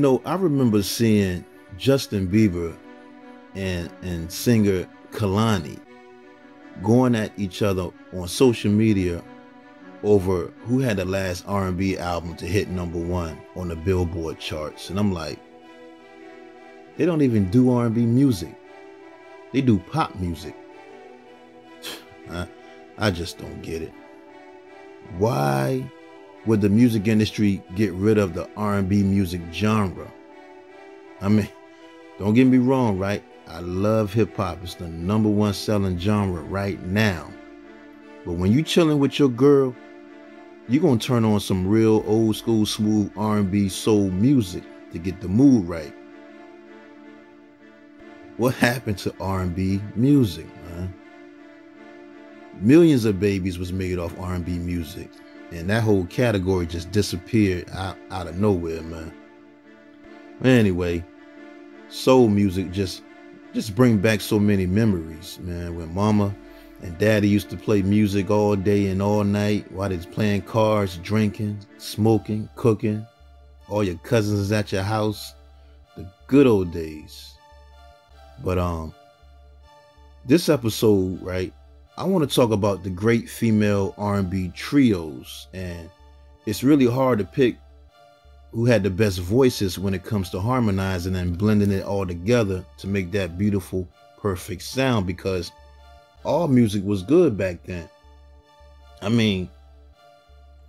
You know, I remember seeing Justin Bieber and and singer Kehlani going at each other on social media over who had the last R&B album to hit number 1 on the Billboard charts and I'm like they don't even do R&B music. They do pop music. I, I just don't get it. Why would the music industry get rid of the R&B music genre? I mean, don't get me wrong, right? I love hip hop. It's the number one selling genre right now. But when you chilling with your girl, you're gonna turn on some real old school smooth R&B soul music to get the mood right. What happened to R&B music, man? Millions of babies was made off R&B music, and that whole category just disappeared out, out of nowhere, man. Anyway, soul music just just bring back so many memories, man. When mama and daddy used to play music all day and all night while they was playing cards, drinking, smoking, cooking. All your cousins is at your house. The good old days. But um this episode, right, I want to talk about the great female R&B trios and it's really hard to pick who had the best voices when it comes to harmonizing and blending it all together to make that beautiful, perfect sound because all music was good back then. I mean,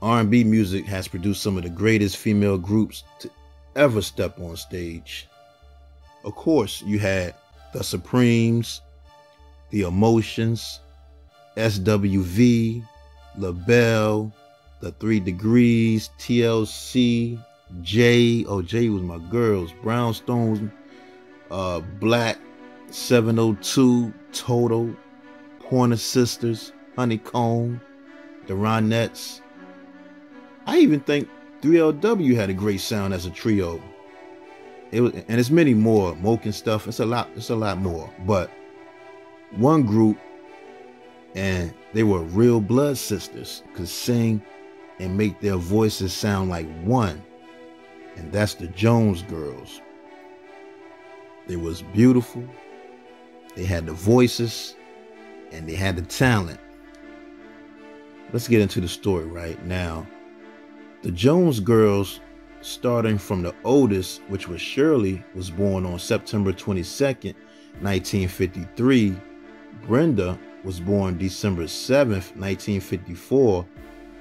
R&B music has produced some of the greatest female groups to ever step on stage. Of course, you had the Supremes, the Emotions, SWV, LaBelle, the Three Degrees, TLC, Jay. Oh, Jay was my girls. Brownstones, uh, Blaque, 702, Total, Pointer Sisters, Honeycomb, the Ronettes. I even think 3LW had a great sound as a trio. It was, and it's many more, Mokenstef. It's a lot. It's a lot more. But one group, and they were real blood sisters, could sing and make their voices sound like one and that's the Jones girls. They was beautiful, they had the voices, and they had the talent. Let's get into the story right now. The Jones girls, starting from the oldest, which was Shirley, was born on September 22nd, 1953. Brenda was born December 7th, 1954,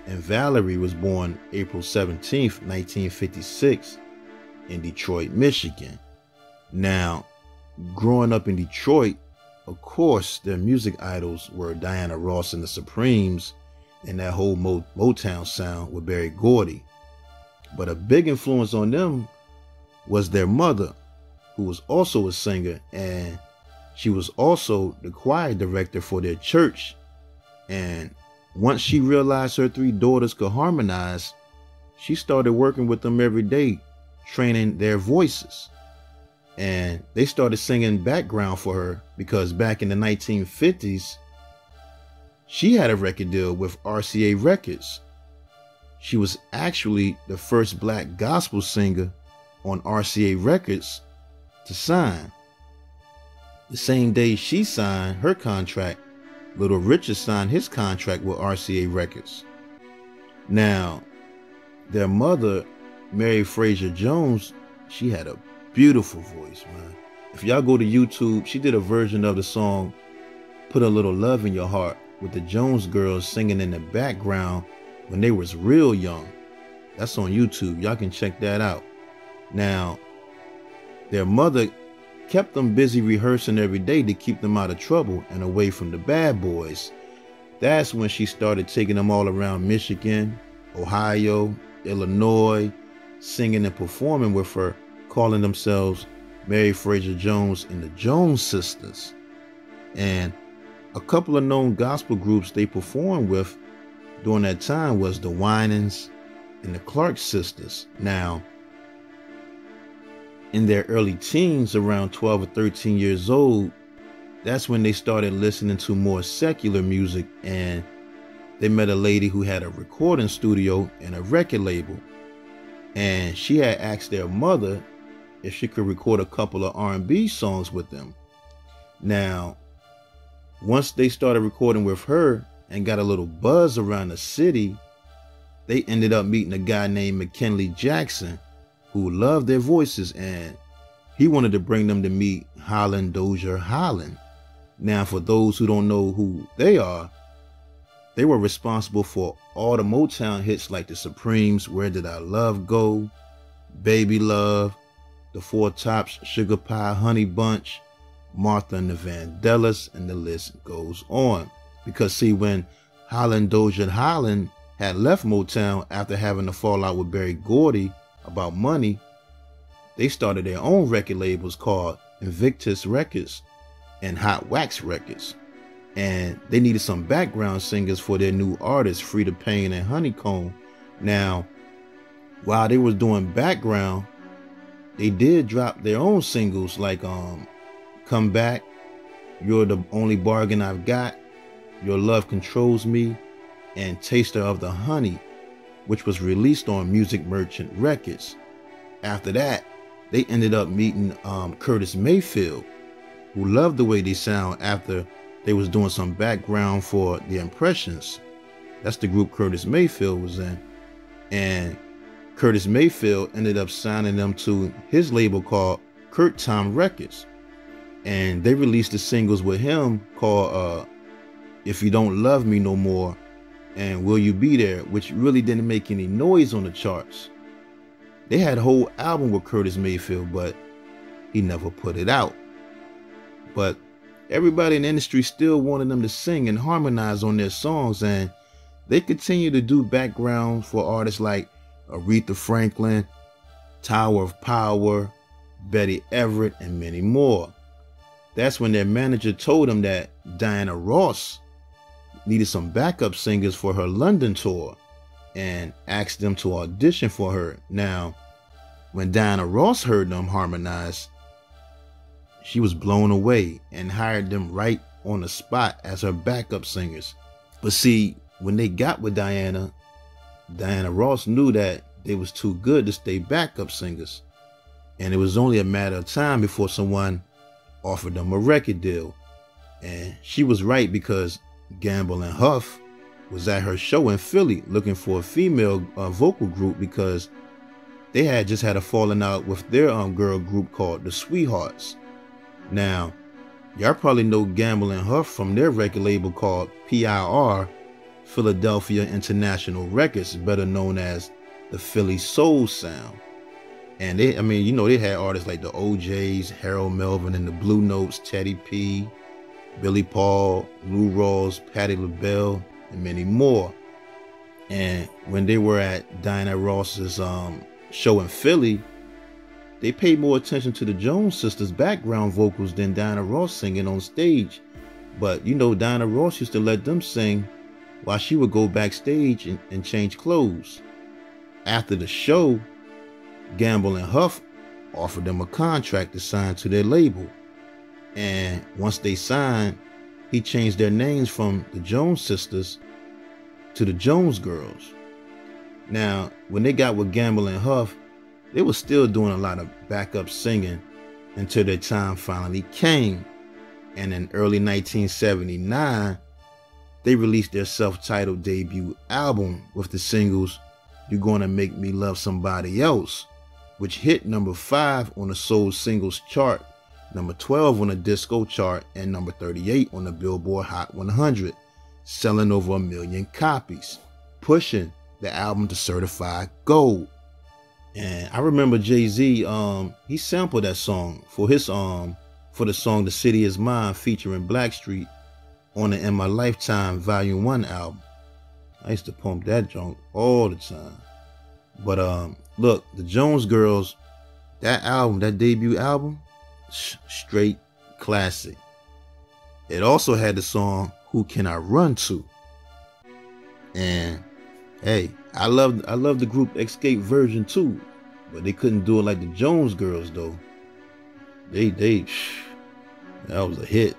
and Valerie was born April 17, 1956, in Detroit, Michigan. Now, growing up in Detroit, of course, their music idols were Diana Ross and the Supremes and that whole Mo- Motown sound with Berry Gordy. But a big influence on them was their mother, who was also a singer, and she was also the choir director for their church. And once she realized her three daughters could harmonize, she started working with them every day, training their voices. And they started singing background for her because back in the 1950s, she had a record deal with RCA Records. She was actually the first black gospel singer on RCA Records to sign. The same day she signed her contract, Little Richard signed his contract with RCA Records. Now, their mother, Mary Frazier Jones, she had a beautiful voice, man. If y'all go to YouTube, she did a version of the song Put a Little Love in Your Heart with the Jones girls singing in the background when they was real young. That's on YouTube. Y'all can check that out. Now, their mother kept them busy rehearsing every day to keep them out of trouble and away from the bad boys. That's when she started taking them all around Michigan, Ohio, Illinois, singing and performing with her, calling themselves Mary Frazier Jones and the Jones Sisters. And a couple of known gospel groups they performed with during that time was the Winans and the Clark Sisters. Now, in their early teens, around 12 or 13 years old, that's when they started listening to more secular music and they met a lady who had a recording studio and a record label. and she had asked their mother if she could record a couple of R&B songs with them. Now, once they started recording with her and got a little buzz around the city, they ended up meeting a guy named McKinley Jackson who loved their voices and he wanted to bring them to meet Holland Dozier Holland. Now, for those who don't know who they are, they were responsible for all the Motown hits like The Supremes, Where Did Our Love Go, Baby Love, The Four Tops, Sugar Pie, Honey Bunch, Martha and the Vandellas, and the list goes on. Because see, when Holland Dozier Holland had left Motown after having a fallout with Berry Gordy about money, they started their own record labels called Invictus Records and Hot Wax Records. And they needed some background singers for their new artists, Freda Payne and Honeycomb. Now, while they was doing background, they did drop their own singles like um Come Back, You're the Only Bargain I've Got, Your Love Controls Me, and Taster of the Honey, which was released on Music Merchant Records. After that, they ended up meeting um, Curtis Mayfield, who loved the way they sound after they was doing some background for the Impressions. That's the group Curtis Mayfield was in. And Curtis Mayfield ended up signing them to his label called Curtom Records. And they released the singles with him called uh, If You Don't Love Me No More and Will You Be There, which really didn't make any noise on the charts. They had a whole album with Curtis Mayfield, but he never put it out. But everybody in the industry still wanted them to sing and harmonize on their songs, and they continue to do background for artists like Aretha Franklin, Tower of Power, Betty Everett, and many more. That's when their manager told them that Diana Ross needed some backup singers for her London tour and asked them to audition for her. Now, when Diana Ross heard them harmonize, she was blown away and hired them right on the spot as her backup singers. But see, when they got with Diana, Diana Ross knew that they was too good to stay backup singers. And it was only a matter of time before someone offered them a record deal. And she was right because Gamble and Huff was at her show in Philly looking for a female uh, vocal group because they had just had a falling out with their um, girl group called the Sweethearts. Now, y'all probably know Gamble and Huff from their record label called PIR, Philadelphia International Records, better known as the Philly Soul Sound. And they, I mean, you know, they had artists like the O'Jays, Harold Melvin and the Blue Notes, Teddy P, Billy Paul, Lou Rawls, Patti LaBelle, and many more. And when they were at Diana Ross's um, show in Philly, they paid more attention to the Jones sisters' background vocals than Diana Ross singing on stage. But you know, Diana Ross used to let them sing while she would go backstage and, and change clothes. After the show, Gamble and Huff offered them a contract to sign to their label. And once they signed, he changed their names from the Jones sisters to the Jones girls. Now, when they got with Gamble and Huff, they were still doing a lot of backup singing until their time finally came. And in early 1979, they released their self-titled debut album with the singles You're Gonna Make Me Love Somebody Else, which hit number 5 on the Soul Singles chart, number 12 on the disco chart, and number 38 on the Billboard Hot 100, selling over a million copies, pushing the album to certified gold. And I remember Jay Z, um, he sampled that song for his um for the song "The City Is Mine" featuring Blackstreet on the In My Lifetime Volume One album. I used to pump that junk all the time. But um, look, the Jones Girls, that album, that debut album, straight classic. It also had the song "Who Can I Run To," and hey, I love I love the group Xscape version too, but they couldn't do it like the Jones Girls though. They they that was a hit.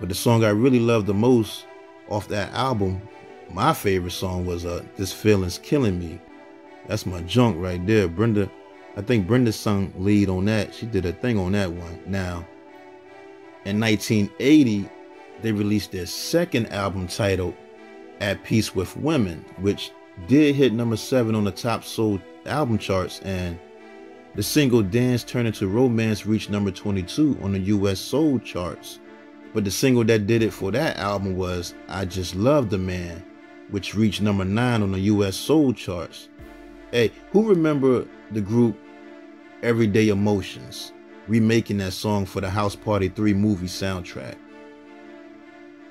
But the song I really loved the most off that album, my favorite song was uh This Feeling's Killing Me. That's my junk right there. Brenda, I think Brenda sung lead on that. She did a thing on that one. Now, in 1980, they released their second album titled At Peace with Women, which did hit number seven on the top sold album charts, and the single Dance Turned into Romance reached number 22 on the US soul charts. But the single that did it for that album was I Just Love the Man, which reached number 9 on the US soul charts. Hey, who remember the group Everyday Emotions remaking that song for the House Party 3 movie soundtrack?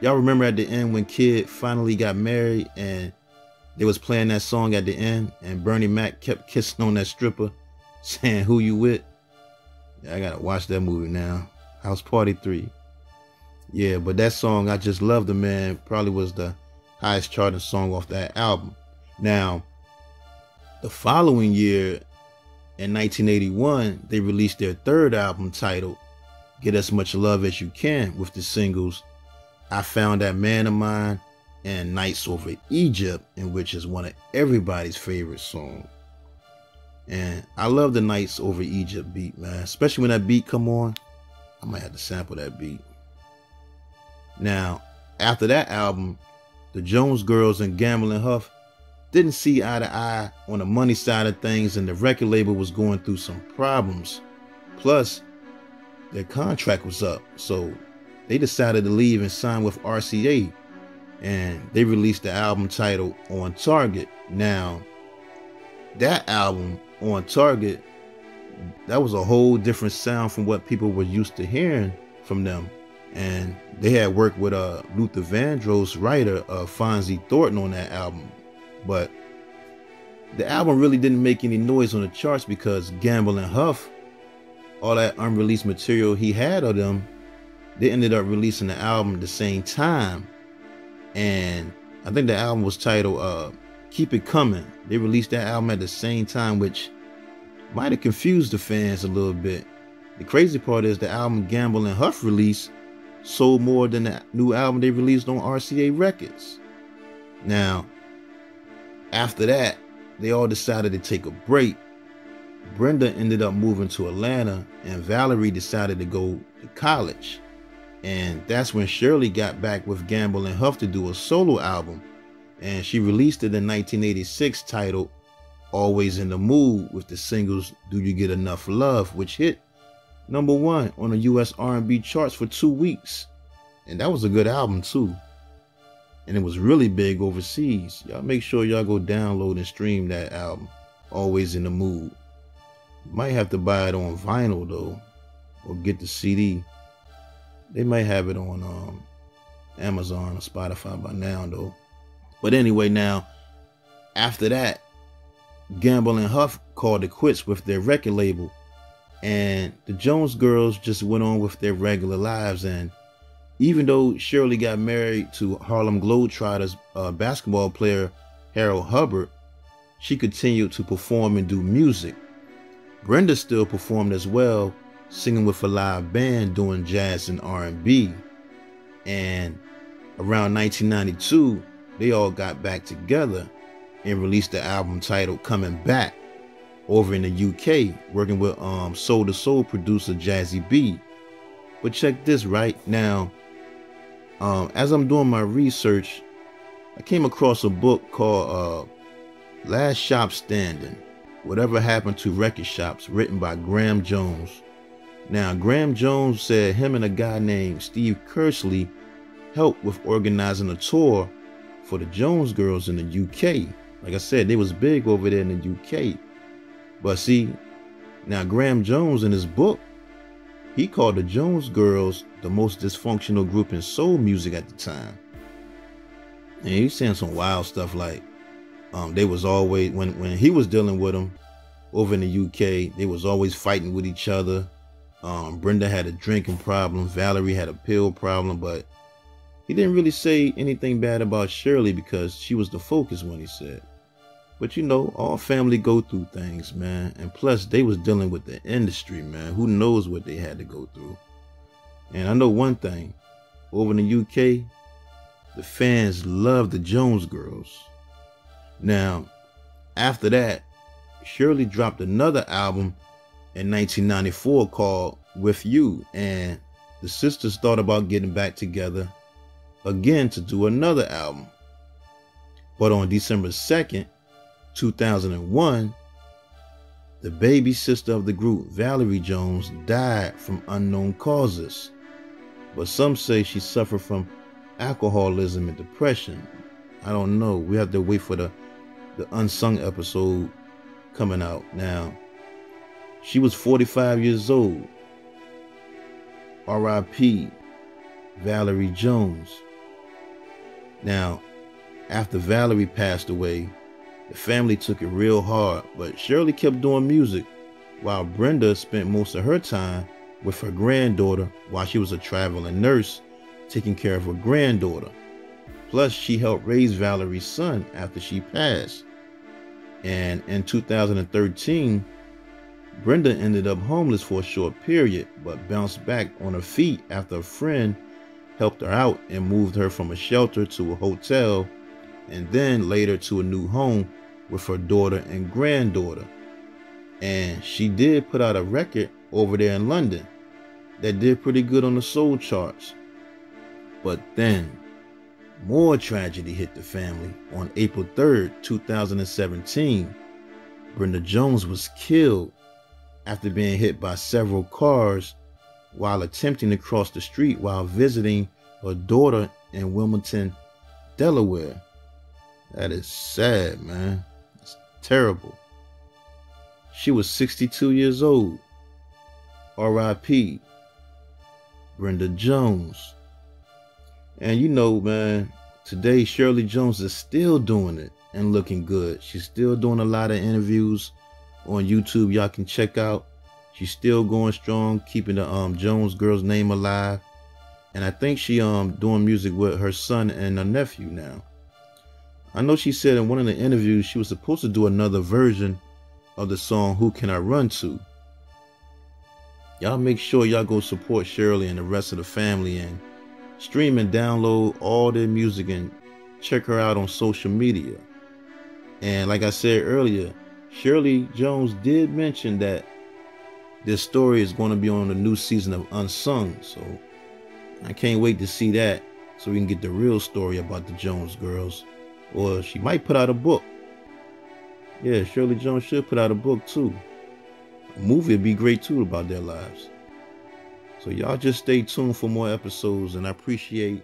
Y'all remember at the end when Kid finally got married and they was playing that song at the end and Bernie Mac kept kissing on that stripper saying who you with? Yeah, I gotta watch that movie now. House Party 3. Yeah, but that song I just love the man probably was the highest charting song off that album. Now, the following year in 1981, they released their third album titled Get As Much Love As You Can with the singles I Found That Man of Mine and Nights Over Egypt, in which is one of everybody's favorite songs. And I love the Nights Over Egypt beat, man. Especially when that beat come on. I might have to sample that beat. Now, after that album, the Jones Girls and Gamble and Huff didn't see eye to eye on the money side of things, and the record label was going through some problems. Plus, their contract was up, so they decided to leave and sign with RCA, and they released the album titled On Target. Now, that album on Target, that was a whole different sound from what people were used to hearing from them. And they had worked with uh, Luther Vandross, writer uh, Fonzi Thornton on that album. But the album really didn't make any noise on the charts because Gamble and Huff, all that unreleased material he had of them, they ended up releasing the album at the same time and I think the album was titled uh, "Keep It Coming." They released that album at the same time, which might have confused the fans a little bit. The crazy part is the album Gamble and Huff released sold more than the new album they released on RCA Records. Now, after that, they all decided to take a break. Brenda ended up moving to Atlanta, and Valerie decided to go to college. And that's when Shirley got back with Gamble and Huff to do a solo album. And she released it in 1986 titled Always in the Mood with the singles Do You Get Enough Love, which hit number one on the US R&B charts for two weeks. And that was a good album too. And it was really big overseas. Y'all make sure y'all go download and stream that album. Always in the Mood. Might have to buy it on vinyl though, or get the CD. They might have it on um, Amazon or Spotify by now, though. But anyway, now after that, Gamble and Huff called it quits with their record label, and the Jones girls just went on with their regular lives. And even though Shirley got married to Harlem Globetrotters uh, basketball player Harold Hubbard, she continued to perform and do music. Brenda still performed as well singing with a live band doing jazz and R&B. And around 1992, they all got back together and released the album titled Coming Back over in the UK, working with um, Soul II Soul producer Jazzy B. But check this right now. Um, as I'm doing my research, I came across a book called uh, Last Shop Standing Whatever Happened to Record Shops, written by Graham Jones. Now, Graham Jones said him and a guy named Steve Kersley helped with organizing a tour for the Jones girls in the UK. Like I said, they was big over there in the UK. But see, now Graham Jones in his book, he called the Jones girls the most dysfunctional group in soul music at the time. And he's saying some wild stuff like um, they was always when when he was dealing with them over in the UK, they was always fighting with each other. Um, Brenda had a drinking problem. Valerie had a pill problem, but he didn't really say anything bad about Shirley because she was the focus when he said. But you know, all family go through things, man. And plus, they was dealing with the industry, man. Who knows what they had to go through? And I know one thing. Over in the UK, the fans love the Jones girls. Now, after that, Shirley dropped another album in 1994 called With You, and the sisters thought about getting back together again to do another album. But on December 2nd, 2001, the baby sister of the group, Valerie Jones, died from unknown causes. But some say she suffered from alcoholism and depression. I don't know. We have to wait for the, the unsung episode coming out now. She was 45 years old. R.I.P. Valerie Jones. Now, after Valerie passed away, the family took it real hard, but Shirley kept doing music while Brenda spent most of her time with her granddaughter while she was a traveling nurse taking care of her granddaughter. Plus, she helped raise Valerie's son after she passed. And in 2013, Brenda ended up homeless for a short period, but bounced back on her feet after a friend helped her out and moved her from a shelter to a hotel and then later to a new home with her daughter and granddaughter. And she did put out a record over there in London that did pretty good on the soul charts. But then more tragedy hit the family on April 3rd, 2017. Brenda Jones was killed after being hit by several cars while attempting to cross the street while visiting her daughter in Wilmington, Delaware. That is sad, man. It's terrible. She was 62 years old. R.I.P. Brenda Jones. And you know, man, today Shirley Jones is still doing it and looking good. She's still doing a lot of interviews on YouTube. Y'all can check out. She's still going strong, keeping the um, Jones girl's name alive. And I think she um doing music with her son and her nephew now. I know she said in one of the interviews she was supposed to do another version of the song Who Can I Run To? Y'all make sure y'all go support Shirley and the rest of the family and stream and download all their music and check her out on social media. And like I said earlier, Shirley Jones did mention that this story is going to be on the new season of Unsung. So I can't wait to see that so we can get the real story about the Jones girls. Or she might put out a book. Yeah, Shirley Jones should put out a book too. A movie would be great too about their lives. So y'all just stay tuned for more episodes and I appreciate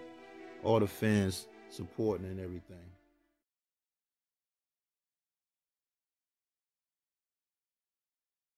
all the fans supporting and everything.